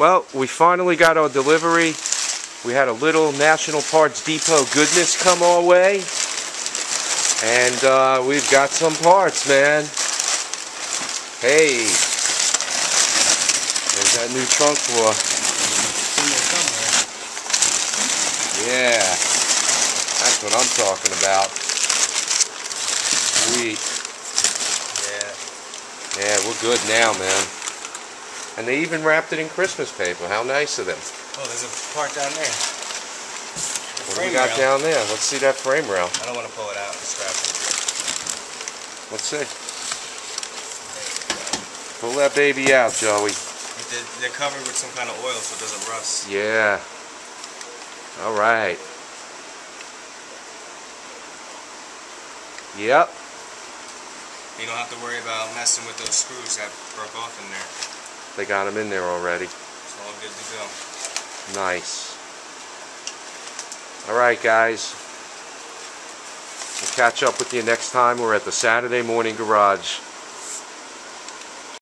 Well, we finally got our delivery. We had a little National Parts Depot goodness come our way. And uh, we've got some parts, man. Hey. There's that new trunk for. Yeah. That's what I'm talking about. Sweet. Yeah. Yeah, we're good now, man. And they even wrapped it in Christmas paper. How nice of them. Oh, there's a part down there. What do we got rail. down there? Let's see that frame rail. I don't want to pull it out. Let's see. Pull that baby out, Joey. They're covered with some kind of oil so it doesn't rust. Yeah. All right. Yep. You don't have to worry about messing with those screws that broke off in there. They got them in there already. It's all good to go. Nice. All right, guys. We'll catch up with you next time. We're at the Saturday Morning Garage.